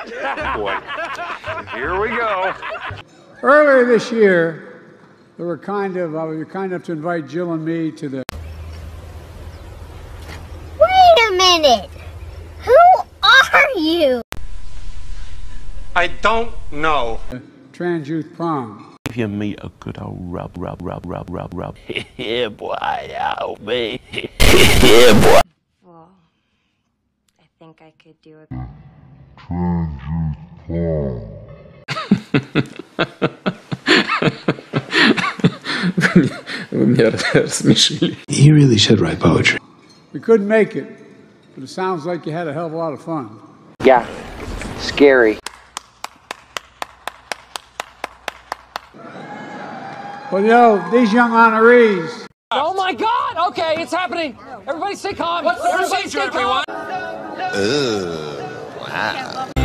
Boy, here we go. Earlier this year, they were kind of, uh, we were kind enough to invite Jill and me to the Wait a minute. Who are you? I don't know. Trans Youth Prom. If you meet a good old rub, rub, rub, rub, rub, rub. yeah, boy, help me. yeah, boy. Well, I think I could do it Вы меня рассмешили. You really should write poetry. We couldn't make it, but it sounds like you had a hell of a lot of fun. Yeah, scary. Well, you know, these young honorees, Oh my God! Okay, it's happening. Everybody stay calm. What's the procedure, everyone? Ugh, wow.